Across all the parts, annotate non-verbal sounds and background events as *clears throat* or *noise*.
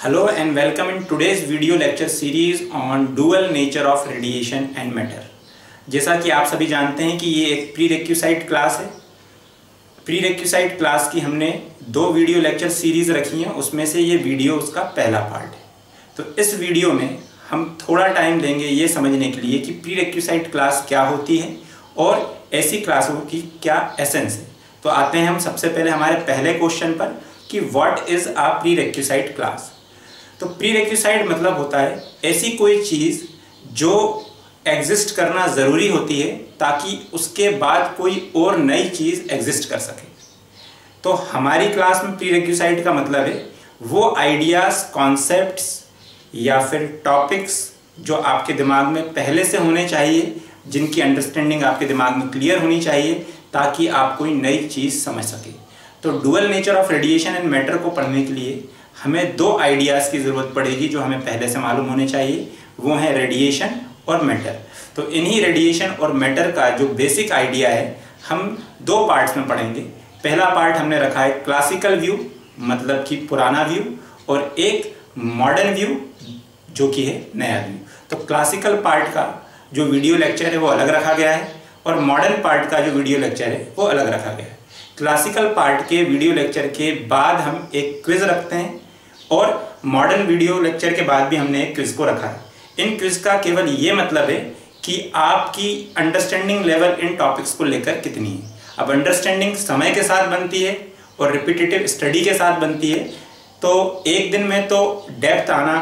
Hello and welcome in today's video lecture series on dual nature of radiation and matter. जैसा कि आप सभी जानते हैं कि ये एक प्री रेक्यूसाइट क्लास है। प्री रेक्यूसाइट क्लास की हमने दो वीडियो लेक्चर सीरीज़ रखी हैं, उसमें से ये वीडियो उसका पहला पार्ट है। तो इस वीडियो में हम थोड़ा टाइम देंगे ये समझने के लिए कि प्री रेक्यूसाइट क्लास क्या होती है और ऐसी क्लासों की क्या एसेंस है। तो आते हैं हम सबसे पहले हमारे पहले क्वेश्चन पर कि what is a prerequisite class तो प्री रेक्यूसाइड मतलब होता है ऐसी कोई चीज़ जो एग्जिस्ट करना ज़रूरी होती है ताकि उसके बाद कोई और नई चीज़ एग्जिस्ट कर सके। तो हमारी क्लास में प्री रेक्यूसाइड का मतलब है वो आइडियाज़, कॉन्सेप्ट्स या फिर टॉपिक्स जो आपके दिमाग में पहले से होने चाहिए, जिनकी अंडरस्टैंडिंग आपके दिमाग में क्लियर होनी चाहिए ताकि आप कोई नई चीज़ समझ सके। तो dual nature of radiation and matter को पढ़ने के लिए हमें दो आइडियाज़ की ज़रूरत पड़ेगी जो हमें पहले से मालूम होने चाहिए। वो है रेडिएशन और मैटर तो इन्हीं रेडिएशन और मैटर का जो बेसिक आइडिया है, हम दो पार्ट्स में पढ़ेंगे। पहला पार्ट हमने रखा है क्लासिकल व्यू मतलब कि पुराना व्यू और एक मॉडर्न व्यू जो कि है नया व्यू तो क्लासिकल पार्ट का जो वीडियो लेक्चर है, वो अलग रखा गया है, और मॉडर्न पार्ट का जो वीडियो लेक्चर है, वो अलग रखा गया है। क्लासिकल पार्ट के वीडियो लेक्चर के बाद हम एक क्विज रखते हैं। और मॉडर्न वीडियो लेक्चर के बाद भी हमने एक क्विज को रखा है। इन क्विज का केवल ये मतलब है कि आपकी अंडरस्टैंडिंग लेवल इन टॉपिक्स को लेकर कितनी है। अब अंडरस्टैंडिंग समय के साथ बनती है और रिपीटेटिव स्टडी के साथ बनती है। तो एक दिन में तो डेप्थ आना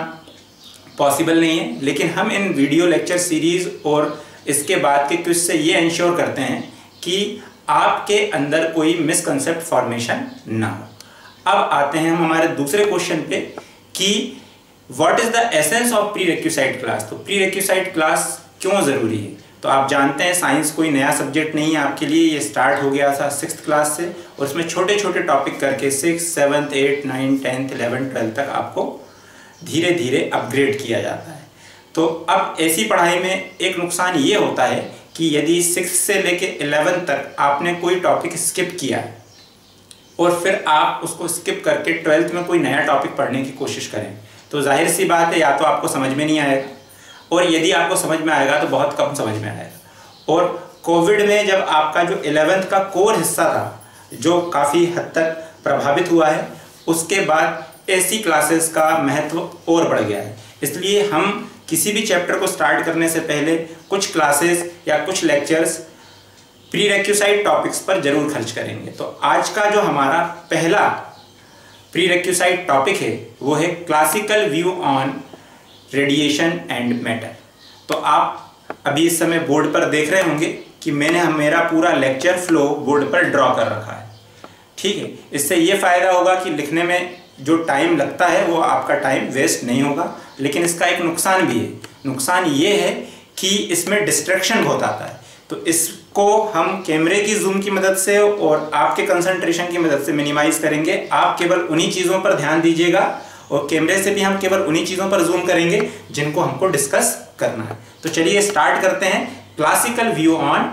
पॉसिबल नहीं है, लेकिन हम इन वीडियो लेक्चर सीरीज़ और इसके बाद के क्विज से ये इंश्योर करते हैं कि आपके अंदर कोई मिसकंसेप्ट फॉर्मेशन ना हो। अब आते हैं हम हमारे दूसरे क्वेश्चन पे कि what is the essence of prerequisite class तो प्री रेक्यूसाइड क्लास क्यों ज़रूरी है? तो आप जानते हैं साइंस कोई नया सब्जेक्ट नहीं है आपके लिए, ये स्टार्ट हो गया था सिक्स क्लास से और इसमें छोटे छोटे टॉपिक करके six seventh eight nine tenth eleven twelfth तक आपको धीरे धीरे अपग्रेड किया जाता है। तो अब ऐसी पढ़ाई में एक नुकसान ये होता है कि यदि सिक्स से लेके इलेवन तक आपने कोई टॉपिक स्किप किया और फिर आप उसको स्किप करके ट्वेल्थ में कोई नया टॉपिक पढ़ने की कोशिश करें। तो ज़ाहिर सी बात है, या तो आपको समझ में नहीं आएगा और यदि आपको समझ में आएगा तो बहुत कम समझ में आएगा और कोविड में जब आपका जो इलेवेंथ का कोर हिस्सा था, जो काफ़ी हद तक प्रभावित हुआ है, उसके बाद ऐसी क्लासेस का महत्व और बढ़ गया है। इसलिए हम किसी भी चैप्टर को स्टार्ट करने से पहले कुछ क्लासेस या कुछ लेक्चर्स प्री रेक्यूसाइड टॉपिक्स पर ज़रूर खर्च करेंगे। तो आज का जो हमारा पहला प्री रेक्यूसाइड टॉपिक है, वो है classical view on radiation and matter. तो आप अभी इस समय बोर्ड पर देख रहे होंगे कि मैंने मेरा पूरा लेक्चर फ्लो बोर्ड पर ड्रॉ कर रखा है। ठीक है, इससे ये फ़ायदा होगा कि लिखने में जो टाइम लगता है, वो आपका टाइम वेस्ट नहीं होगा, लेकिन इसका एक नुकसान भी है। नुकसान ये है कि इसमें डिस्ट्रैक्शन बहुत आता है। तो इसको हम कैमरे की जूम की मदद से और आपके कंसंट्रेशन की मदद से मिनिमाइज करेंगे। आप केवल उन्हीं चीज़ों पर ध्यान दीजिएगा और कैमरे से भी हम केवल उन्हीं चीज़ों पर जूम करेंगे जिनको हमको डिस्कस करना है। तो चलिए स्टार्ट करते हैं। Classical view on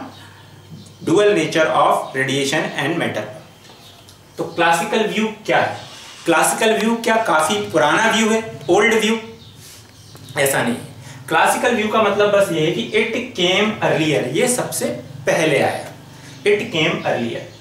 dual nature of radiation and matter तो क्लासिकल व्यू क्या है? क्लासिकल व्यू क्या काफ़ी पुराना व्यू है? ओल्ड व्यू ऐसा नहीं। क्लासिकल व्यू का मतलब बस ये है कि इट केम अर्लियर ये सबसे पहले आया। इट केम अर्लियर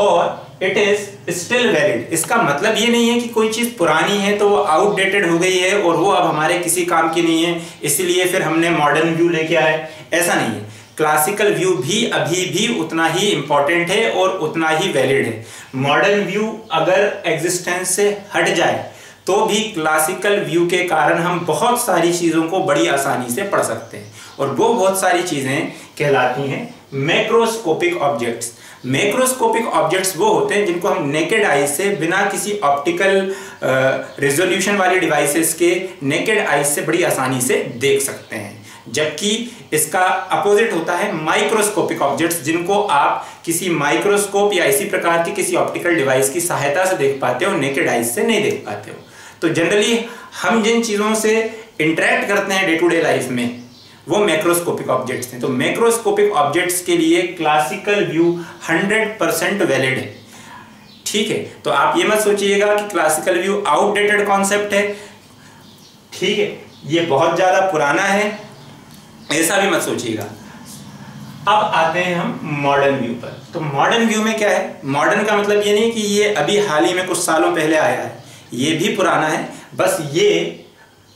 और इट इज़ स्टिल वैलिड इसका मतलब ये नहीं है कि कोई चीज़ पुरानी है तो वो आउटडेटेड हो गई है और वो अब हमारे किसी काम की नहीं है, इसलिए फिर हमने मॉडर्न व्यू लेके आए ऐसा नहीं है। क्लासिकल व्यू भी अभी भी उतना ही इंपॉर्टेंट है और उतना ही वैलिड है। मॉडर्न व्यू अगर एग्जिस्टेंस से हट जाए तो भी क्लासिकल व्यू के कारण हम बहुत सारी चीज़ों को बड़ी आसानी से पढ़ सकते हैं। और वो बहुत सारी चीज़ें कहलाती हैं मैक्रोस्कोपिक ऑब्जेक्ट्स मैक्रोस्कोपिक ऑब्जेक्ट्स वो होते हैं जिनको हम नेकेड आई से बिना किसी ऑप्टिकल रेजोल्यूशन वाले डिवाइसेस के नेकेड आई से बड़ी आसानी से देख सकते हैं। जबकि इसका अपोजिट होता है माइक्रोस्कोपिक ऑब्जेक्ट्स जिनको आप किसी माइक्रोस्कोप या इसी प्रकार की किसी ऑप्टिकल डिवाइस की सहायता से देख पाते हो नेकेड आइज़ से नहीं देख पाते हो। तो जनरली हम जिन चीज़ों से इंटरेक्ट करते हैं डे टू डे लाइफ में वो मैक्रोस्कोपिक ऑब्जेक्ट्स हैं तो मैक्रोस्कोपिक ऑब्जेक्ट्स के लिए क्लासिकल व्यू 100 परसेंट वैलिड है। ठीक है? तो आप ये मत सोचिएगा कि क्लासिकल व्यू आउटडेटेड कॉन्सेप्ट है। ठीक है? ये बहुत ज़्यादा पुराना है। ऐसा भी मत सोचिएगा। अब आते हैं हम मॉडर्न व्यू पर। तो मॉडर्न व्यू में क्या है? मॉडर्न का मतलब ये नहीं कि ये अभी हाल ही में कुछ सालों पहले आया है। ये भी पुराना है। बस ये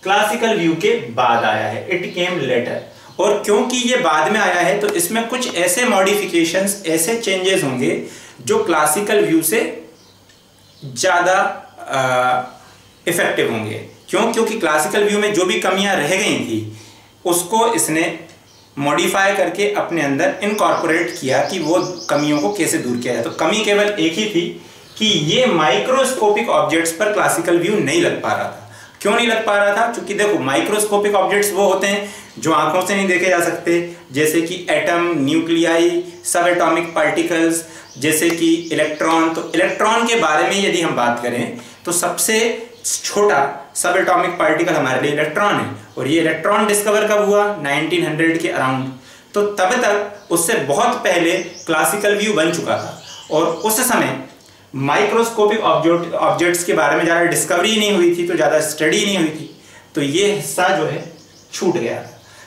क्लासिकल व्यू के बाद आया है. इट केम लेटर और क्योंकि ये बाद में आया है तो इसमें कुछ ऐसे मॉडिफिकेशंस ऐसे चेंजेस होंगे जो क्लासिकल व्यू से ज़्यादा इफ़ेक्टिव होंगे. क्यों? क्योंकि क्लासिकल व्यू में जो भी कमियाँ रह गई थी, उसको इसने मॉडिफाई करके अपने अंदर इनकॉर्पोरेट किया कि वो कमियों को कैसे दूर किया जाए. तो कमी केवल एक ही थी कि ये माइक्रोस्कोपिक ऑब्जेक्ट्स पर क्लासिकल व्यू नहीं लग पा रहा था. क्यों नहीं लग पा रहा था? क्योंकि देखो माइक्रोस्कोपिक ऑब्जेक्ट्स वो होते हैं जो आँखों से नहीं देखे जा सकते। जैसे कि atom nuclei subatomic particles जैसे कि इलेक्ट्रॉन तो इलेक्ट्रॉन के बारे में यदि हम बात करें तो सबसे छोटा सब एटॉमिक पार्टिकल हमारे लिए इलेक्ट्रॉन है। और ये इलेक्ट्रॉन डिस्कवर कब हुआ? 1900 के अराउंड तो तब तक उससे बहुत पहले क्लासिकल व्यू बन चुका था। और उस समय माइक्रोस्कोपिक ऑब्जेक्ट, ऑब्जेक्ट्स के बारे में ज़्यादा डिस्कवरी नहीं हुई थी तो ज़्यादा स्टडी नहीं हुई थी। तो ये हिस्सा जो है, छूट गया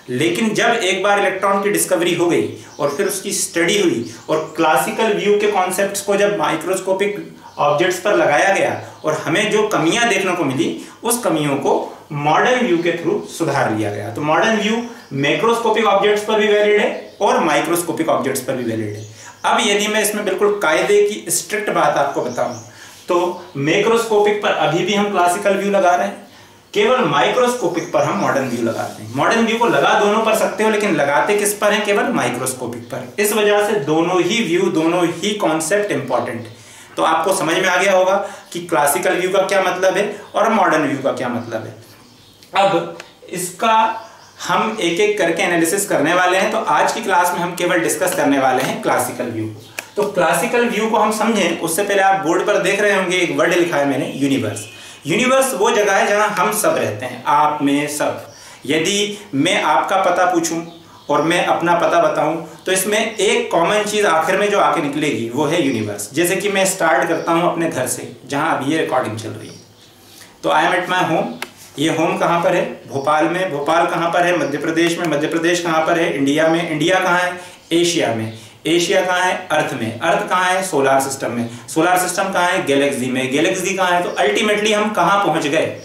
लेकिन जब एक बार इलेक्ट्रॉन की डिस्कवरी हो गई और फिर उसकी स्टडी हुई और क्लासिकल व्यू के कॉन्सेप्ट्स को जब माइक्रोस्कोपिक ऑब्जेक्ट्स पर लगाया गया और हमें जो कमियाँ देखने को मिली, उस कमियों को मॉडर्न व्यू के थ्रू सुधार लिया गया। तो मॉडर्न व्यू मैक्रोस्कोपिक ऑब्जेक्ट्स पर भी वैलिड है और माइक्रोस्कोपिक ऑब्जेक्ट्स पर भी वैलिड है। अब यदि मैं इसमें बिल्कुल कायदे की स्ट्रिक्ट बात आपको बताऊँ तो मैक्रोस्कोपिक पर अभी भी हम क्लासिकल व्यू लगा रहे हैं। केवल माइक्रोस्कोपिक पर हम मॉडर्न व्यू लगाते हैं। मॉडर्न व्यू को लगा दोनों पर सकते हो, लेकिन लगाते किस पर है? केवल माइक्रोस्कोपिक पर। इस वजह से दोनों ही व्यू दोनों ही कॉन्सेप्ट इंपॉर्टेंट तो आपको समझ में आ गया होगा कि क्लासिकल व्यू का क्या मतलब है और मॉडर्न व्यू का क्या मतलब है। अब इसका हम एक एक करके एनालिसिस करने वाले हैं तो आज की क्लास में हम केवल डिस्कस करने वाले हैं क्लासिकल व्यू तो क्लासिकल व्यू को हम समझें, उससे पहले आप बोर्ड पर देख रहे होंगे, एक वर्ड लिखा है मैंने यूनिवर्स यूनिवर्स वो जगह है जहाँ हम सब रहते हैं, आप, में, सब। यदि मैं आपका पता पूछूँ और मैं अपना पता बताऊँ तो इसमें एक कॉमन चीज़ आखिर में जो आके निकलेगी, वो है यूनिवर्स जैसे कि मैं स्टार्ट करता हूँ अपने घर से, जहाँ अभी ये रिकॉर्डिंग चल रही है। तो I am at my home ये होम कहाँ पर है? भोपाल में। भोपाल कहाँ पर है? मध्य प्रदेश में। मध्य प्रदेश कहाँ पर है? इंडिया में। इंडिया कहाँ है? एशिया में। एशिया कहाँ है? अर्थ में। अर्थ कहाँ है? सोलार सिस्टम में। सोलार सिस्टम कहाँ है? गैलेक्सी में। गैलेक्सी कहाँ है? तो अल्टीमेटली हम कहाँ पहुँच गए?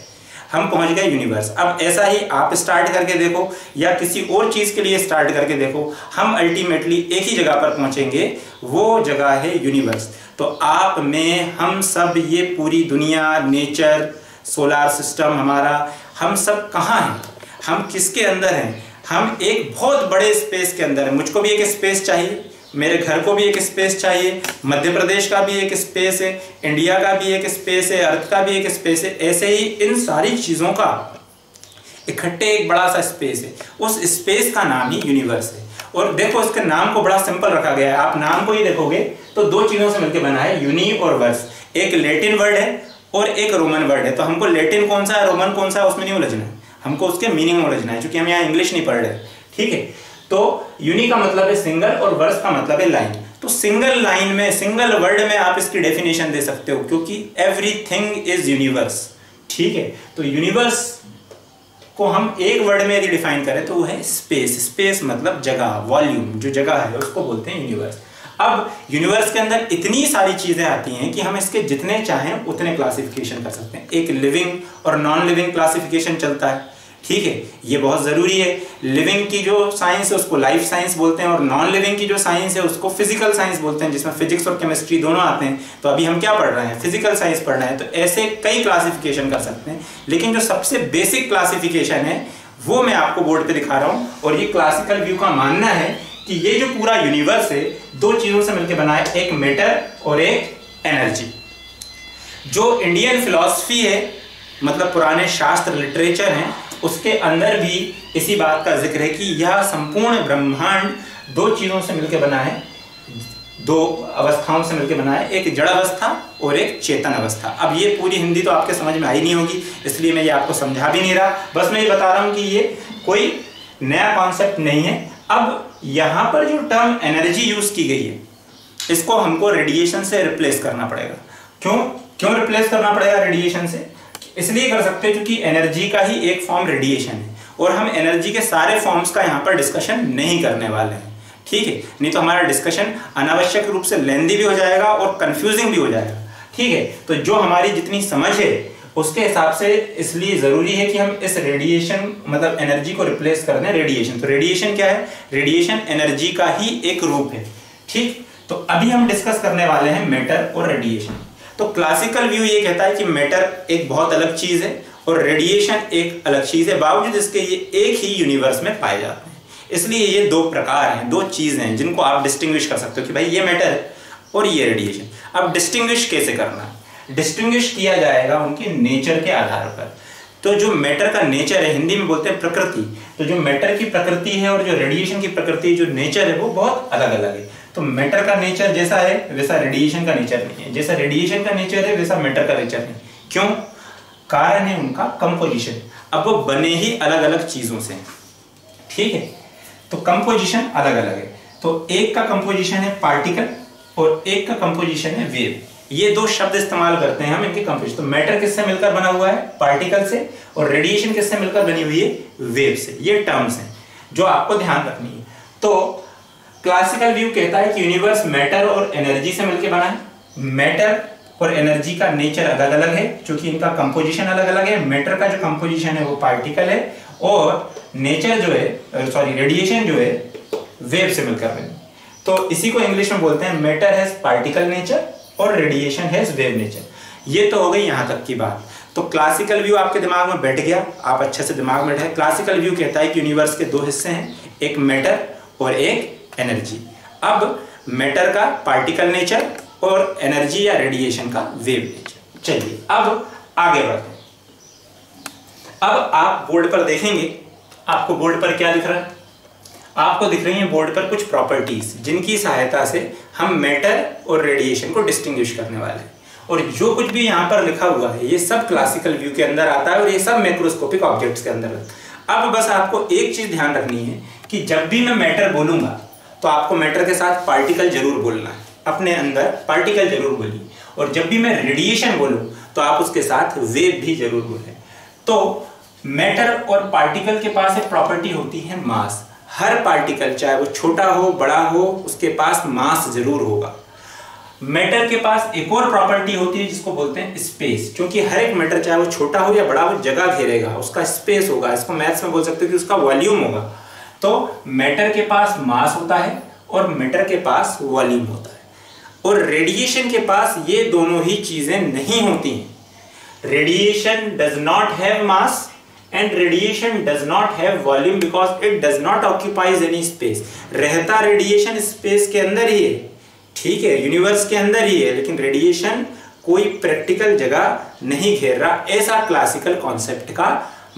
हम पहुँच गए यूनिवर्स। अब ऐसा ही आप स्टार्ट करके देखो या किसी और चीज़ के लिए स्टार्ट करके देखो, हम अल्टीमेटली एक ही जगह पर पहुँचेंगे। वो जगह है यूनिवर्स। तो आप में हम सब ये पूरी दुनिया, नेचर सोलार सिस्टम हमारा, हम सब कहाँ हैं? हम किसके अंदर हैं? हम एक बहुत बड़े स्पेस के अंदर हैं। मुझको भी एक स्पेस चाहिए, मेरे घर को भी एक स्पेस चाहिए, मध्य प्रदेश का भी एक स्पेस है इंडिया का भी एक स्पेस है अर्थ का भी एक स्पेस है, ऐसे ही इन सारी चीज़ों का इकट्ठे एक बड़ा सा स्पेस है। उस स्पेस का नाम ही यूनिवर्स है। और देखो, इसके नाम को बड़ा सिंपल रखा गया है। आप नाम को ही देखोगे तो दो चीज़ों से मिलकर बना है यूनि और वर्स एक लेटिन वर्ड है और एक रोमन वर्ड है। तो हमको लेटिन कौन सा है रोमन कौन सा है, उसमें नहीं उलझना है। हमको उसके मीनिंग उलझना है, क्योंकि हम यहाँ इंग्लिश नहीं पढ़ रहे। ठीक है? तो यूनि का मतलब है सिंगल और वर्स का मतलब है लाइन तो सिंगल लाइन में सिंगल वर्ड में आप इसकी डेफिनेशन दे सकते हो, क्योंकि एवरीथिंग इज़ यूनिवर्स ठीक है? तो यूनिवर्स को हम एक वर्ड में यदि डिफाइन करें तो वो है स्पेस स्पेस मतलब जगह वॉल्यूम जो जगह है, उसको बोलते हैं यूनिवर्स अब यूनिवर्स के अंदर इतनी सारी चीज़ें आती हैं कि हम इसके जितने चाहें उतने क्लासिफिकेशन कर सकते हैं। एक लिविंग और नॉन लिविंग क्लासिफिकेशन चलता है। ठीक है, ये बहुत ज़रूरी है। लिविंग की जो साइंस है, उसको लाइफ साइंस बोलते हैं और नॉन लिविंग की जो साइंस है, उसको फ़िज़िकल साइंस बोलते हैं, जिसमें फिजिक्स और केमिस्ट्री दोनों आते हैं। तो अभी हम क्या पढ़ रहे हैं? फ़िज़िकल साइंस पढ़ रहे हैं। तो ऐसे कई क्लासिफिकेशन कर सकते हैं। लेकिन जो सबसे बेसिक क्लासिफिकेशन है, वो मैं आपको बोर्ड पे दिखा रहा हूँ। और ये क्लासिकल व्यू का मानना है कि ये जो पूरा यूनिवर्स है, दो चीज़ों से मिलकर बना है, एक मैटर और एक एनर्जी जो इंडियन फिलॉसफी है मतलब पुराने शास्त्र लिटरेचर हैं, उसके अंदर भी इसी बात का ज़िक्र है कि यह संपूर्ण ब्रह्मांड दो चीज़ों से मिलकर बना है, दो अवस्थाओं से मिलकर बना है, एक जड़ अवस्था और एक चेतन अवस्था. अब ये पूरी हिंदी तो आपके समझ में आई नहीं होगी, इसलिए मैं ये आपको समझा भी नहीं रहा. बस मैं ये बता रहा हूँ कि ये कोई नया कॉन्सेप्ट नहीं है. अब यहाँ पर जो टर्म एनर्जी यूज़ की गई है, इसको हमको रेडिएशन से रिप्लेस करना पड़ेगा। क्यों? क्यों रिप्लेस करना पड़ेगा रेडिएशन से? इसलिए कर सकते हैं क्योंकि एनर्जी का ही एक फॉर्म रेडिएशन है और हम एनर्जी के सारे फॉर्म्स का यहाँ पर डिस्कशन नहीं करने वाले हैं। ठीक है? नहीं तो हमारा डिस्कशन अनावश्यक रूप से लेंदी भी हो जाएगा और कंफ्यूजिंग भी हो जाएगा। ठीक है? तो जो हमारी जितनी समझ है उसके हिसाब से इसलिए ज़रूरी है कि हम इस रेडिएशन मतलब एनर्जी को रिप्लेस कर दें रेडिएशन तो रेडिएशन क्या है? रेडिएशन एनर्जी का ही एक रूप है, ठीक? तो अभी हम डिस्कस करने वाले हैं मैटर और रेडिएशन तो क्लासिकल व्यू ये कहता है कि मैटर एक बहुत अलग चीज़ है और रेडिएशन एक अलग चीज़ है, बावजूद इसके ये एक ही यूनिवर्स में पाए जाते हैं। इसलिए ये दो प्रकार हैं, दो चीज़ें हैं जिनको आप डिस्टिंग्विश कर सकते हो कि भाई ये मैटर है और ये रेडिएशन अब डिस्टिंग्विश कैसे करना? है डिस्टिंग्विश किया जाएगा उनके नेचर के आधार पर। तो जो मैटर का नेचर है, हिंदी में बोलते हैं प्रकृति। तो जो मैटर की प्रकृति है और जो रेडिएशन की प्रकृति, जो नेचर है, वो बहुत अलग अलग है। तो मैटर का नेचर जैसा है, वैसा रेडिएशन का नेचर नहीं है। जैसा रेडिएशन का नेचर है, वैसा मैटर का नेचर नहीं। क्यों? कारण है उनका कंपोजिशन अब वो बने ही अलग अलग चीज़ों से। ठीक है? तो कंपोजिशन अलग अलग है। तो एक का कंपोजिशन है पार्टिकल और एक का कंपोजिशन है वेव ये दो शब्द इस्तेमाल करते हैं हम इनके कंपोजिशन तो मैटर किससे मिलकर बना हुआ है? पार्टिकल से। और रेडिएशन किससे मिलकर बनी हुई है? वेव से। ये टर्म्स हैं, जो आपको ध्यान रखनी है। तो क्लासिकल व्यू कहता है कि यूनिवर्स मैटर और एनर्जी से मिलकर बना है। मैटर और एनर्जी का नेचर अलग अलग है क्योंकि इनका कंपोजिशन अलग अलग है। मैटर का जो कंपोजिशन है, वो पार्टिकल है। और नेचर जो है सॉरी रेडिएशन जो है वेव से मिलकर बनी। तो इसी को इंग्लिश में बोलते हैं मैटर हैज़ पार्टिकल नेचर और रेडिएशन हैज़ वेव नेचर ये तो हो गई यहाँ तक की बात। तो क्लासिकल व्यू आपके दिमाग में बैठ गया, आप अच्छे से दिमाग में बैठे क्लासिकल व्यू कहता है कि यूनिवर्स के दो हिस्से हैं, एक मैटर और एक एनर्जी अब मैटर का पार्टिकल नेचर और एनर्जी या रेडिएशन का वेव नेचर चलिए, अब आगे बढ़ते अब आप बोर्ड पर देखेंगे, आपको बोर्ड पर क्या दिख रहा है? आपको दिख रही है बोर्ड पर कुछ प्रॉपर्टीज़ जिनकी सहायता से हम मैटर और रेडिएशन को डिस्टिंग्विश करने वाले हैं। और जो कुछ भी यहाँ पर लिखा हुआ है, ये सब क्लासिकल व्यू के अंदर आता है और ये सब मैक्रोस्कोपिक ऑब्जेक्ट्स के अंदर अब बस आपको एक चीज़ ध्यान रखनी है कि जब भी मैं मैटर बोलूँगा तो आपको मैटर के साथ पार्टिकल ज़रूर बोलना है। अपने अंदर पार्टिकल ज़रूर बोलिए। और जब भी मैं रेडिएशन बोलूँ तो आप उसके साथ वेव भी ज़रूर बोलें। तो मैटर और पार्टिकल के पास एक प्रॉपर्टी होती है मास हर पार्टिकल चाहे वो छोटा हो, बड़ा हो, उसके पास मास ज़रूर होगा। मैटर के पास एक और प्रॉपर्टी होती है जिसको बोलते हैं स्पेस क्योंकि हर एक मैटर चाहे वो छोटा हो या बड़ा हो, जगह घेरेगा, उसका स्पेस होगा। इसको मैथ्स में बोल सकते हो कि उसका वॉल्यूम होगा। तो मैटर के पास मास होता है और मैटर के पास वॉल्यूम होता है। और रेडिएशन के पास ये दोनों ही चीज़ें नहीं होती हैं। Radiation does not have mass and radiation does not have volume because it does not occupies any space. रहता रेडिएशन स्पेस के अंदर ही है। ठीक है यूनिवर्स के अंदर ही है, लेकिन रेडिएशन कोई प्रैक्टिकल जगह नहीं घेर रहा, ऐसा क्लासिकल कॉन्सेप्ट का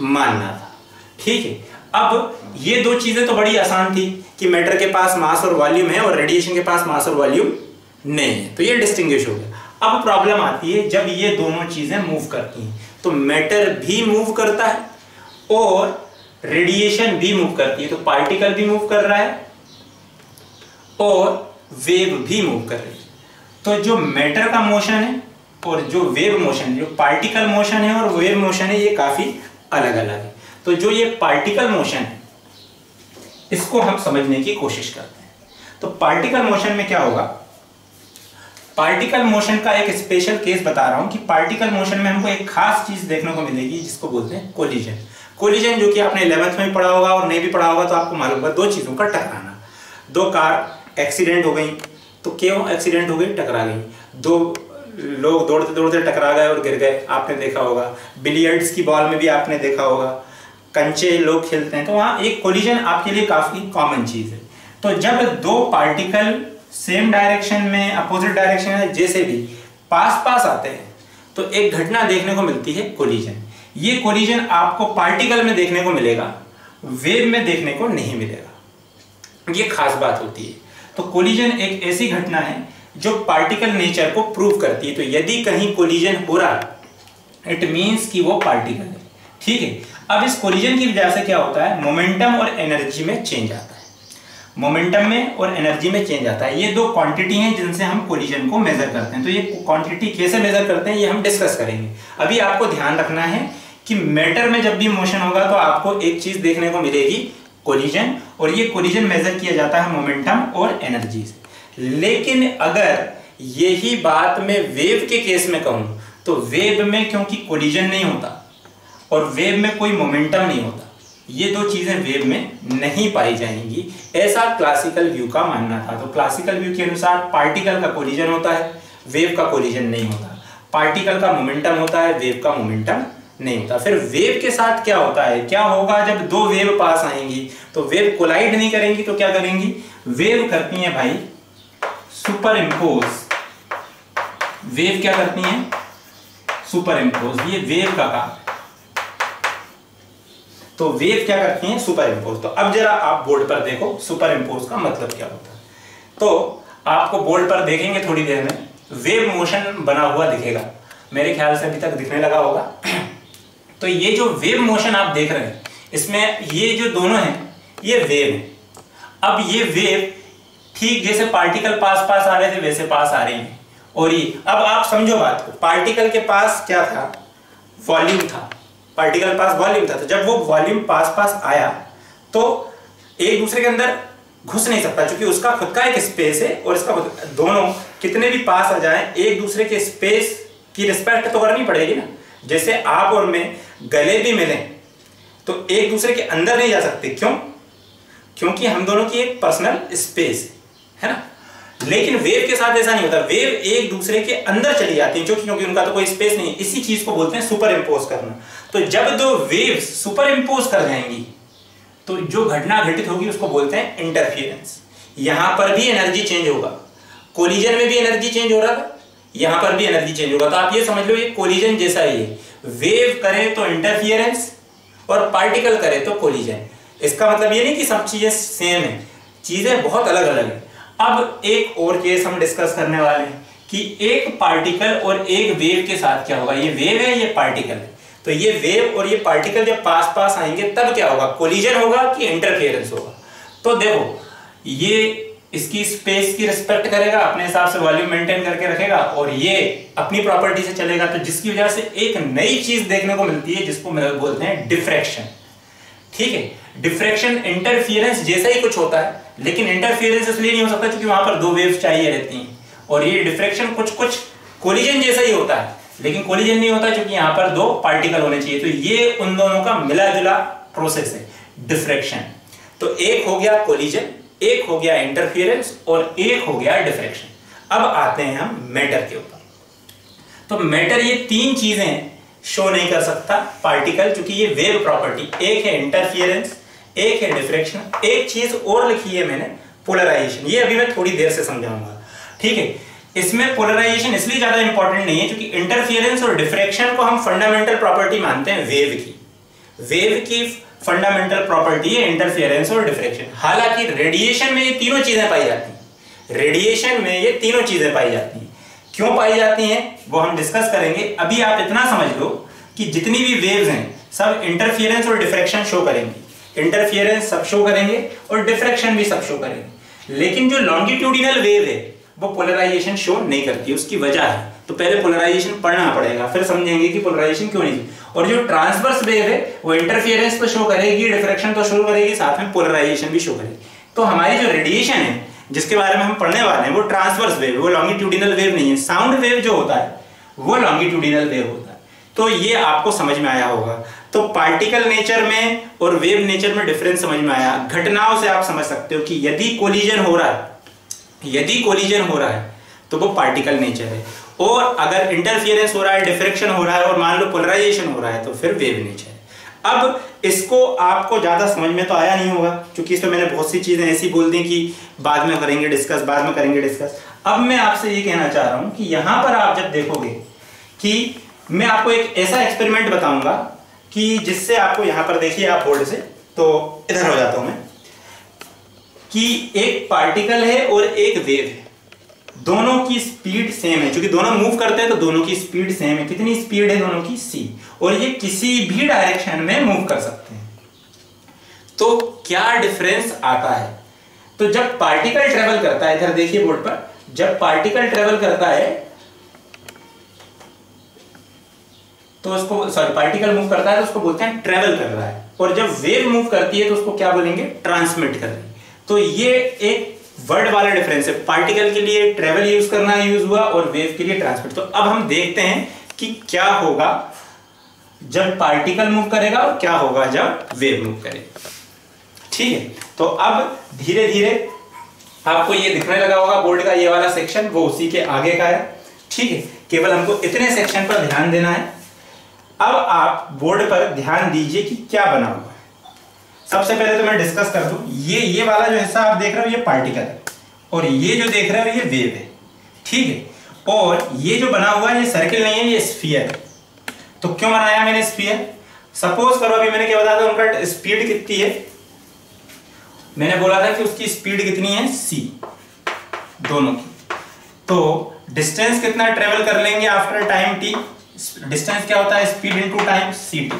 मानना था। ठीक है, अब ये दो चीज़ें तो बड़ी आसान थी कि मैटर के पास मास और वॉल्यूम है और रेडिएशन के पास मास और वॉल्यूम नहीं है। तो ये डिस्टिंग्विश हो गया। अब प्रॉब्लम आती है जब ये दोनों चीज़ें मूव करती हैं। तो मैटर भी मूव करता है और रेडिएशन भी मूव करती है तो पार्टिकल भी मूव कर रहा है और वेव भी मूव कर रही है। तो जो मैटर का मोशन है और जो वेव मोशन जो पार्टिकल मोशन है और वेव मोशन है, ये काफ़ी अलग अलग है। तो जो ये पार्टिकल मोशन है, इसको हम समझने की कोशिश करते हैं। तो पार्टिकल मोशन में क्या होगा? पार्टिकल मोशन का एक स्पेशल केस बता रहा हूँ कि पार्टिकल मोशन में हमको एक खास चीज़ देखने को मिलेगी, जिसको बोलते हैं कोलिजन कोलिजन जो कि आपने इलेवंथ में पढ़ा होगा और नहीं भी पढ़ा होगा तो आपको मालूम होगा दो चीज़ों का टकराना। दो कार एक्सीडेंट हो गई तो क्यों एक्सीडेंट हो गई? टकरा गई। दो लोग दौड़ते दौड़ते टकरा गए और गिर गए, आपने देखा होगा। बिलियर्ड्स की बॉल में भी आपने देखा होगा। कंचे लोग खेलते हैं तो वहाँ एक कोलिजन आपके लिए काफ़ी कॉमन चीज़ है। तो जब दो पार्टिकल सेम डायरेक्शन में अपोजिट डायरेक्शन में, जैसे भी पास पास आते हैं तो एक घटना देखने को मिलती है कोलिजन ये कोलिजन आपको पार्टिकल में देखने को मिलेगा वेव में देखने को नहीं मिलेगा। ये खास बात होती है। तो कोलिजन एक ऐसी घटना है जो पार्टिकल नेचर को प्रूव करती है। तो यदि कहीं कोलिजन हो रहा इट मीन्स कि वो पार्टिकल है। ठीक है? अब इस कोलिजन की वजह से क्या होता है? मोमेंटम और एनर्जी में चेंज आता है। मोमेंटम में और एनर्जी में चेंज आता है। ये दो क्वांटिटी हैं जिनसे हम कोलिजन को मेजर करते हैं। तो ये क्वांटिटी कैसे मेजर करते हैं, ये हम डिस्कस करेंगे। अभी आपको ध्यान रखना है कि मैटर में जब भी मोशन होगा तो आपको एक चीज़ देखने को मिलेगी कोलिजन और ये कोलिजन मेजर किया जाता है मोमेंटम और एनर्जी से। लेकिन अगर यही बात मैं वेव के केस में कहूँ तो वेव में क्योंकि कोलिजन नहीं होता, और वेव में कोई मोमेंटम नहीं होता ये दो चीज़ें वेव में नहीं पाई जाएँगी। ऐसा क्लासिकल व्यू का मानना था। तो क्लासिकल व्यू के अनुसार पार्टिकल का कोलिजन होता है वेव का कोलिजन नहीं होता। पार्टिकल का मोमेंटम होता है वेव का मोमेंटम नहीं होता। फिर वेव के साथ क्या होता है? क्या होगा जब दो वेव पास आएँगी? तो वेव कोलाइड नहीं करेंगी तो क्या करेंगी? वेव करती है भाई सुपर इम्पोज वेव क्या करती है? सुपर इम्पोज ये वेव का काम। तो वेव क्या करती हैं? सुपर इम्पोज तो अब जरा आप बोर्ड पर देखो सुपर इम्पोज का मतलब क्या होता है? तो आपको बोर्ड पर देखेंगे थोड़ी देर में वेव मोशन बना हुआ दिखेगा। मेरे ख्याल से अभी तक दिखने लगा होगा। *clears throat* तो ये जो वेव मोशन आप देख रहे हैं, इसमें ये जो दोनों हैं, ये वेव है। अब ये वेव ठीक जैसे पार्टिकल पास पास आ रहे थे, वैसे पास आ रहे हैं। और ये, अब आप समझो बात पार्टिकल के पास क्या था? वॉल्यूम था। पार्टिकल पास वॉल्यूम था तो जब वो वॉल्यूम पास पास आया तो एक दूसरे के अंदर घुस नहीं सकता, क्योंकि उसका खुद का एक स्पेस है और इसका दोनों कितने भी पास आ जाए, एक दूसरे के स्पेस की रिस्पेक्ट तो करनी पड़ेगी ना। जैसे आप और मैं गले भी मिले तो एक दूसरे के अंदर नहीं जा सकते। क्यों? क्योंकि हम दोनों की एक पर्सनल स्पेस है ना। लेकिन वेव के साथ ऐसा नहीं होता। वेव एक दूसरे के अंदर चली जाती है क्योंकि क्योंकि उनका तो कोई स्पेस नहीं इसी चीज़ को बोलते हैं सुपर इम्पोज करना। तो जब दो वेव सुपर इम्पोज कर जाएँगी तो जो घटना घटित होगी, उसको बोलते हैं इंटरफियरेंस यहाँ पर भी एनर्जी चेंज होगा। कोलिजन में भी एनर्जी चेंज हो रहा था। यहाँ पर भी एनर्जी चेंज होगा। तो आप ये समझ लो, ये कोलिजन जैसा ही है। वेव करे तो इंटरफियरेंस और पार्टिकल करे तो कोलिजन इसका मतलब ये नहीं कि सब चीज़ें सेम है। चीज़ें बहुत अलग अलग है। अब एक और केस हम डिस्कस करने वाले हैं कि एक पार्टिकल और एक वेव के साथ क्या होगा? ये वेव है ये पार्टिकल है? तो ये वेव और ये पार्टिकल जब पास पास आएँगे, तब क्या होगा? कोलिजन होगा कि इंटरफेरेंस होगा? तो देखो, ये इसकी स्पेस की रिस्पेक्ट करेगा, अपने हिसाब से वॉल्यूम मेंटेन करके रखेगा और ये अपनी प्रॉपर्टी से चलेगा। तो जिसकी वजह से एक नई चीज़ देखने को मिलती है, जिसको बोलते हैं डिफ्रैक्शन ठीक है? डिफ्रैक्शन इंटरफियरेंस जैसा ही कुछ होता है लेकिन इंटरफियरेंस इसलिए नहीं हो सकता क्योंकि वहाँ पर दो वेव्स चाहिए रहती हैं। और ये डिफ्रेक्शन कुछ कुछ कोलिजन जैसा ही होता है। लेकिन कोलिजन नहीं होता क्योंकि यहाँ पर दो पार्टिकल होने चाहिए। तो ये उन दोनों का मिला जुला प्रोसेस है डिफ्रैक्शन तो एक हो गया कोलिजन एक हो गया इंटरफियरेंस और एक हो गया डिफ्रेक्शन अब आते हैं हम मैटर के ऊपर। तो मैटर ये तीन चीज़ें शो नहीं कर सकता पार्टिकल क्योंकि ये वेव प्रॉपर्टी एक है इंटरफियरेंस एक है डिफ्रेक्शन एक चीज़ और लिखी है मैंने पोलराइजेशन ये अभी मैं थोड़ी देर से समझाऊँगा। ठीक है? इसमें पोलराइजेशन इसलिए ज़्यादा इंपॉर्टेंट नहीं है क्योंकि इंटरफियरेंस और डिफ्रेक्शन को हम फंडामेंटल प्रॉपर्टी मानते हैं वेव की। वेव की फंडामेंटल प्रॉपर्टी है इंटरफियरेंस और डिफ्रेक्शन हालाँकि रेडिएशन में ये तीनों चीज़ें पाई जाती हैं। रेडिएशन में ये तीनों चीज़ें पाई जाती हैं। क्यों पाई जाती हैं? वो हम डिस्कस करेंगे। अभी आप इतना समझ लो कि जितनी भी वेव्स हैं, सब इंटरफियरेंस और डिफ्रेक्शन शो करेंगे। इंटरफियरेंस सब शो करेंगे और डिफ्रेक्शन भी सब शो करेंगे। लेकिन जो लॉन्गिट्यूडिनल वेव है, वो पोलराइजेशन शो नहीं करती, उसकी वजह है। तो पहले पोलराइजेशन पढ़ना पड़ेगा, फिर समझेंगे कि पोलराइजेशन क्यों नहीं और जो ट्रांसवर्स वेव है, वो इंटरफियरेंस तो शो करेगी डिफ्रेक्शन तो शो करेगी, साथ में पोलराइजेशन भी शो करेगी। तो हमारी जो रेडिएशन है, जिसके बारे में हम पढ़ने वाले हैं, वो ट्रांसवर्स वेव वो लॉन्गिट्यूडिनल वेव नहीं है। साउंड वेव जो होता है, वो लॉन्गिट्यूडिनल वेव होता है। तो ये आपको समझ में आया होगा। तो पार्टिकल नेचर में और वेव नेचर में डिफरेंस समझ में आया। घटनाओं से आप समझ सकते हो कि यदि कोलिजन हो रहा है, यदि कोलिजन हो रहा है तो वो पार्टिकल नेचर है। और अगर इंटरफियरेंस हो रहा है डिफ्रेक्शन हो रहा है, और मान लो पोलराइजेशन हो रहा है तो फिर वेव नेचर है। अब इसको आपको ज़्यादा समझ में तो आया नहीं होगा, क्योंकि इसमें मैंने बहुत सी चीज़ें ऐसी बोल दी कि बाद में करेंगे डिस्कस बाद में करेंगे डिस्कस अब मैं आपसे ये कहना चाह रहा हूँ कि यहाँ पर आप जब देखोगे कि मैं आपको एक ऐसा एक्सपेरिमेंट बताऊँगा कि जिससे आपको यहाँ पर देखिए आप बोर्ड से तो इधर हो जाता हूँ मैं, कि एक पार्टिकल है और एक वेव है। दोनों की स्पीड सेम है। क्योंकि दोनों मूव करते हैं तो दोनों की स्पीड सेम है। कितनी स्पीड है दोनों की? सी और ये किसी भी डायरेक्शन में मूव कर सकते हैं। तो क्या डिफरेंस आता है? तो जब पार्टिकल ट्रेवल करता है, इधर देखिए बोर्ड पर, जब पार्टिकल ट्रेवल करता है तो उसको सॉरी पार्टिकल मूव करता है तो उसको बोलते हैं ट्रेवल कर रहा है। और जब वेव मूव करती है तो उसको क्या बोलेंगे? ट्रांसमिट कर रही तो ये एक वर्ड वाला डिफरेंस है। पार्टिकल के लिए ट्रेवल यूज़ करना यूज़ हुआ और वेव के लिए ट्रांसमिट तो अब हम देखते हैं कि क्या होगा जब पार्टिकल मूव करेगा और क्या होगा जब वेव मूव करेगा। ठीक है? तो अब धीरे धीरे आपको ये दिखने लगा होगा बोर्ड का ये वाला सेक्शन वो उसी के आगे का है। ठीक है? केवल हमको इतने सेक्शन पर ध्यान देना है। अब आप बोर्ड पर ध्यान दीजिए कि क्या बना हुआ है। सबसे पहले तो मैं डिस्कस कर दूँ, ये ये वाला जो हिस्सा आप देख रहे हो, ये पार्टिकल है और ये जो देख रहे हो, ये वेव है। ठीक है? और ये जो बना हुआ है, ये सर्किल नहीं है, ये स्फीयर है। तो क्यों बनाया मैंने स्फीयर सपोज़ करो, अभी मैंने क्या बताया उनका स्पीड कितनी है? मैंने बोला था कि उसकी स्पीड कितनी है? सी दोनों की। तो डिस्टेंस कितना ट्रेवल कर लेंगे आफ्टर टाइम टी डिस्टेंस क्या होता है? स्पीड इनटू टाइम सी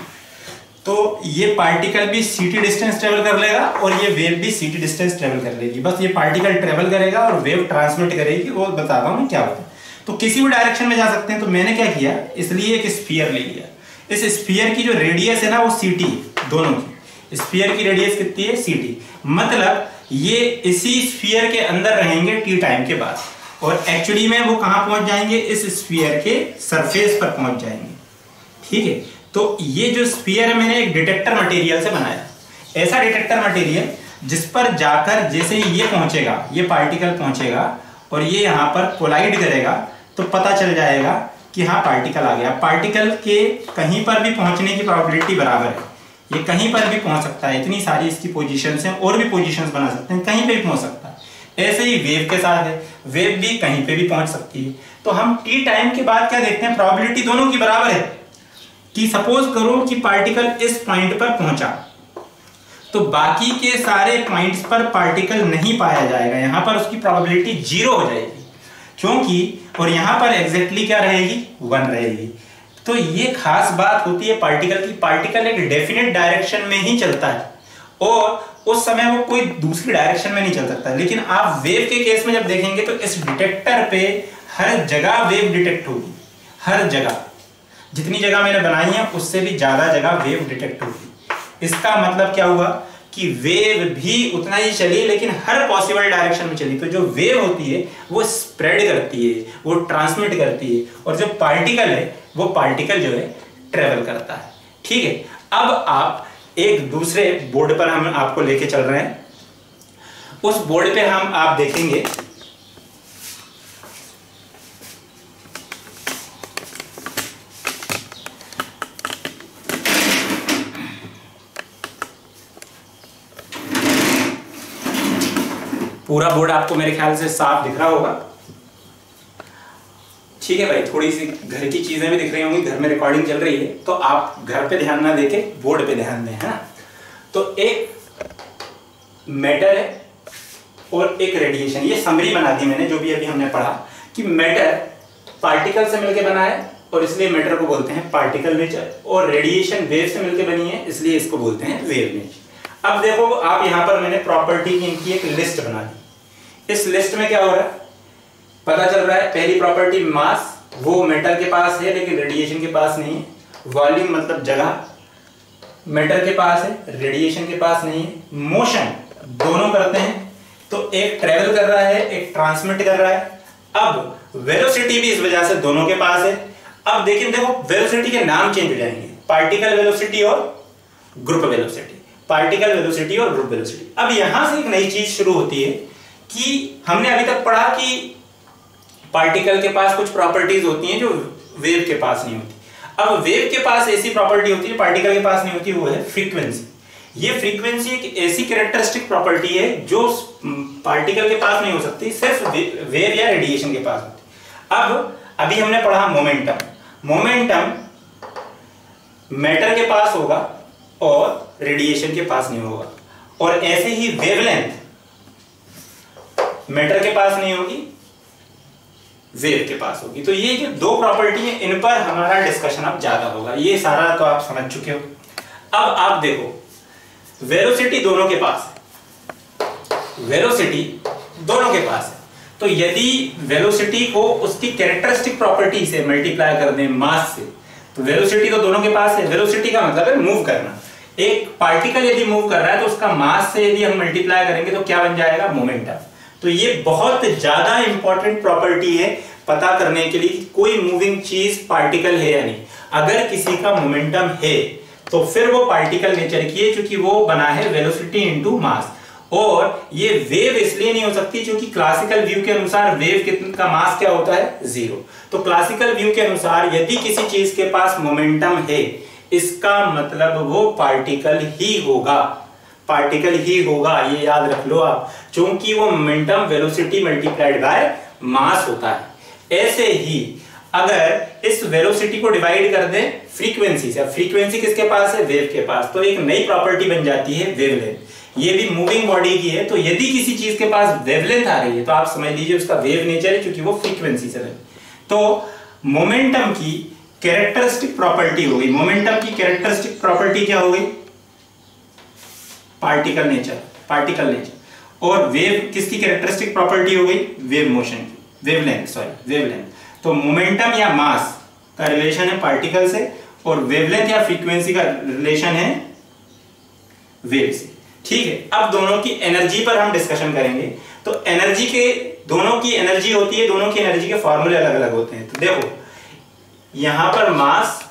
तो ये पार्टिकल भी सीटी डिस्टेंस ट्रेवल कर लेगा और ये वेव भी सीटी डिस्टेंस ट्रेवल कर लेगी। बस ये पार्टिकल ट्रेवल करेगा और वेव ट्रांसमिट करेगी वो बता रहा हूँ क्या होता है। तो किसी भी डायरेक्शन में जा सकते हैं। तो मैंने क्या किया? इसलिए एक स्फीयर ले लिया। इस स्फीयर की जो रेडियस है ना, वो सी दोनों की। स्फीयर की रेडियस कितनी है? सी मतलब ये इसी स्फीयर के अंदर रहेंगे टी टाइम के बाद। और एक्चुअली में वो कहाँ पहुँच जाएँगे? इस स्फीयर के सरफेस पर पहुँच जाएँगे। ठीक है? तो ये जो स्पीयर है, मैंने एक डिटेक्टर मटेरियल से बनाया। ऐसा डिटेक्टर मटेरियल जिस पर जाकर जैसे ही ये पहुंचेगा, ये पार्टिकल पहुंचेगा और ये यहाँ पर कोलाइड करेगा तो पता चल जाएगा कि हाँ पार्टिकल आ गया। पार्टिकल के कहीं पर भी पहुँचने की प्रोबेबिलिटी बराबर है। ये कहीं पर भी पहुँच सकता है। इतनी सारी इसकी पोजीशंस हैं, और भी पोजीशंस बना सकते हैं। कहीं पर भी पहुँच सकता है। ऐसे ही वेव के साथ है। वेव भी कहीं पे भी पहुँच सकती है। तो हम टी टाइम के बाद क्या देखते हैं? प्रोबेबिलिटी दोनों की बराबर है। कि सपोज़ करो कि पार्टिकल इस पॉइंट पर पहुँचा। तो बाकी के सारे पॉइंट्स पर पार्टिकल नहीं पाया जाएगा। यहाँ पर उसकी प्रोबेबिलिटी ज़ीरो हो जाएगी। क्योंकि, और यहाँ पर एग्जैक्टली क्या रहेगी? वन रहेगी। तो ये खास बात होती है पार्टिकल की। पार्टिकल एक डेफिनेट डायरेक्शन में ही चलता है। और उस समय वो कोई दूसरी डायरेक्शन में नहीं चल सकता। लेकिन आप वेव के केस में जब देखेंगे तो इस डिटेक्टर पे हर जगह वेव डिटेक्ट होगी। हर जगह। जितनी जगह मैंने बनाई है, उससे भी ज़्यादा जगह वेव डिटेक्ट होगी। इसका मतलब क्या हुआ कि वेव भी उतना ही चली, लेकिन हर पॉसिबल डायरेक्शन में चली। तो जो वेव होती है, वो स्प्रेड करती है, वो ट्रांसमिट करती है। और जो पार्टिकल है, वो पार्टिकल जो है ट्रेवल करता है। ठीक है? अब आप एक दूसरे बोर्ड पर हम आपको लेके चल रहे हैं। उस बोर्ड पे हम आप देखेंगे। पूरा बोर्ड आपको मेरे ख्याल से साफ़ दिख रहा होगा। ठीक है भाई, थोड़ी सी घर की चीज़ें भी दिख रही होंगी, घर में रिकॉर्डिंग चल रही है तो आप घर पे ध्यान ना देके बोर्ड पे ध्यान दें, है ना? तो एक मैटर है और एक रेडिएशन ये समरी बना दी मैंने, जो भी अभी हमने पढ़ा, कि मैटर पार्टिकल से मिलकर बना है, और इसलिए मैटर को बोलते हैं पार्टिकल नेचर और रेडिएशन वेव से मिलकर बनी है, इसलिए इसको बोलते हैं वेव नेचर अब देखो, आप यहाँ पर मैंने प्रॉपर्टी इनकी एक लिस्ट बना दी। इस लिस्ट में क्या हो रहा है? पता चल रहा है, पहली प्रॉपर्टी मास वो मेटल के पास है, लेकिन रेडिएशन के पास नहीं है। वॉल्यूम मतलब जगह मेटल के पास है रेडिएशन के पास नहीं है। मोशन दोनों करते हैं। तो एक ट्रेवल कर रहा है, एक ट्रांसमिट कर रहा है। अब वेलोसिटी भी इस वजह से दोनों के पास है। अब देखिए, देखो वेलोसिटी के नाम चेंज हो जाएँगे। पार्टिकल वेलोसिटी और ग्रुप वेलोसिटी पार्टिकल वेलोसिटी और ग्रुप वेलोसिटी अब यहाँ से एक नई चीज़ शुरू होती है कि हमने अभी तक पढ़ा कि पार्टिकल के पास कुछ प्रॉपर्टीज़ होती हैं जो वेव के पास नहीं होती। अब वेव के पास ऐसी प्रॉपर्टी होती है पार्टिकल के पास नहीं होती, वो है फ्रीक्वेंसी ये फ्रीक्वेंसी एक ऐसी कैरेक्टरिस्टिक प्रॉपर्टी है जो पार्टिकल के पास नहीं हो सकती, सिर्फ़ वेव या रेडिएशन के पास होती अब, अभी हमने पढ़ा मोमेंटम मोमेंटम मैटर के पास होगा और रेडिएशन के पास नहीं होगा। और ऐसे ही वेवलेंथ मैटर के पास नहीं होगी वेव के पास होगी। तो ये जो दो प्रॉपर्टी है, इन पर हमारा डिस्कशन अब ज़्यादा होगा। ये सारा तो आप समझ चुके हो। अब आप देखो वेलोसिटी दोनों के पास है। वेलोसिटी दोनों के पास है। तो यदि वेलोसिटी को उसकी कैरेक्टरिस्टिक प्रॉपर्टी से मल्टीप्लाई कर दें मास से तो वेलोसिटी तो दोनों के पास है। वेलोसिटी का मतलब है मूव करना। एक पार्टिकल यदि मूव कर रहा है तो उसका मास से यदि हम मल्टीप्लाई करेंगे तो क्या बन जाएगा? मोमेंटम तो ये बहुत ज़्यादा इंपॉर्टेंट प्रॉपर्टी है पता करने के लिए कोई मूविंग चीज़ पार्टिकल है या नहीं। अगर किसी का मोमेंटम है तो फिर वो पार्टिकल नेचर की है, क्योंकि वो बना है वेलोसिटी इंटू मास और ये वेव इसलिए नहीं हो सकती, क्योंकि क्लासिकल व्यू के अनुसार वेव का मास क्या होता है? ज़ीरो तो क्लासिकल व्यू के अनुसार यदि किसी चीज़ के पास मोमेंटम है, इसका मतलब वो पार्टिकल ही होगा। पार्टिकल ही होगा, ये याद रख लो आप। क्योंकि वो momentum velocity multiplied by mass होता है। ऐसे ही अगर इस वेलोसिटी को डिवाइड कर दें फ्रीक्वेंसी से फ्रीक्वेंसी किसके पास है? वेव के पास। तो एक नई प्रॉपर्टी बन जाती है वेवलेंथ ये भी मूविंग बॉडी की है तो यदि किसी चीज़ के पास वेवलेंथ आ रही है तो आप समझ लीजिए उसका वेव नेचर है क्योंकि वो फ्रीक्वेंसी से तो मोमेंटम की कैरेक्टरिस्टिक प्रॉपर्टी हो गई। मोमेंटम की कैरेक्टरिस्टिक प्रॉपर्टी क्या हो गई? पार्टिकल नेचर पार्टिकल नेचर और वेव किसकी कैरेक्टरिस्टिक प्रॉपर्टी हो गई? वेव मोशन की. वेवलेंथ सॉरी वेवलेंथ तो मोमेंटम या मास का रिलेशन है पार्टिकल से और वेवलेंथ या फ्रीक्वेंसी का रिलेशन है वेव से. ठीक है, अब दोनों की एनर्जी पर हम डिस्कशन करेंगे. तो एनर्जी के, दोनों की एनर्जी होती है, दोनों की एनर्जी के फॉर्मूले अलग अलग होते हैं. तो देखो, यहाँ पर मास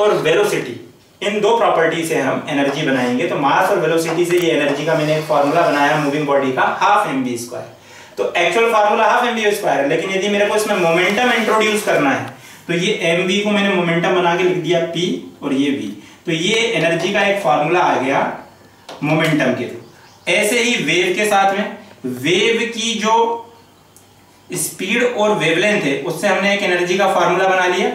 और वेलोसिटी इन दो प्रॉपर्टी से हम एनर्जी बनाएँगे। तो मास और वेलोसिटी से ये एनर्जी का मैंने एक फॉर्मूला बनाया मूविंग बॉडी का हाफ़ एम बी स्क्वायर तो actual formula half M V square है लेकिन यदि मेरे को इसमें मोमेंटम इंट्रोड्यूस करना है तो ये एम बी को मैंने मोमेंटम बना के लिख दिया पी और ये बी तो ये एनर्जी का एक फॉर्मूला आ गया मोमेंटम के थ्रू ऐसे ही वेव के साथ में वेव की जो स्पीड और वेवलेंथ है, उससे हमने एक एनर्जी का फॉर्मूला बना लिया।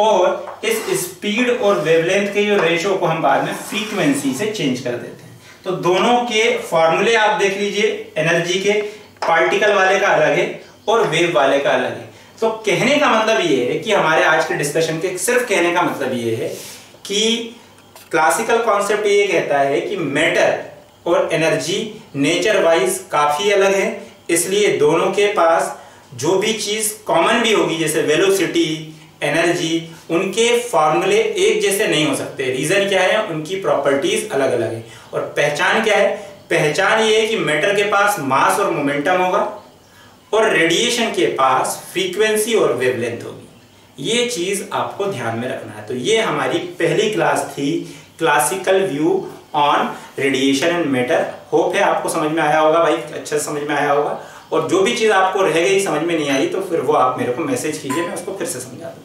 और इस स्पीड और वेवलेंथ के जो रेशो को हम बाद में फ्रीक्वेंसी से चेंज कर देते हैं। तो दोनों के फॉर्मूले आप देख लीजिए एनर्जी के पार्टिकल वाले का अलग है और वेव वाले का अलग है। तो कहने का मतलब ये है कि हमारे आज के डिस्कशन के सिर्फ़ कहने का मतलब ये है कि क्लासिकल कॉन्सेप्ट ये कहता है कि मैटर और एनर्जी नेचर वाइज काफ़ी अलग है, इसलिए दोनों के पास जो भी चीज़ कॉमन भी होगी, जैसे वेलोसिटी एनर्जी उनके फॉर्मूले एक जैसे नहीं हो सकते। रीजन क्या है? उनकी प्रॉपर्टीज़ अलग अलग है। और पहचान क्या है? पहचान ये है कि मैटर के पास मास और मोमेंटम होगा और रेडिएशन के पास फ्रीक्वेंसी और वेवलेंथ होगी। ये चीज़ आपको ध्यान में रखना है। तो ये हमारी पहली क्लास थी classical view on radiation and matter hope है आपको समझ में आया होगा भाई, अच्छे से समझ में आया होगा। और जो भी चीज़ आपको रह गई, समझ में नहीं आई तो फिर वो आप मेरे को मैसेज कीजिए, मैं उसको फिर से समझा दूँ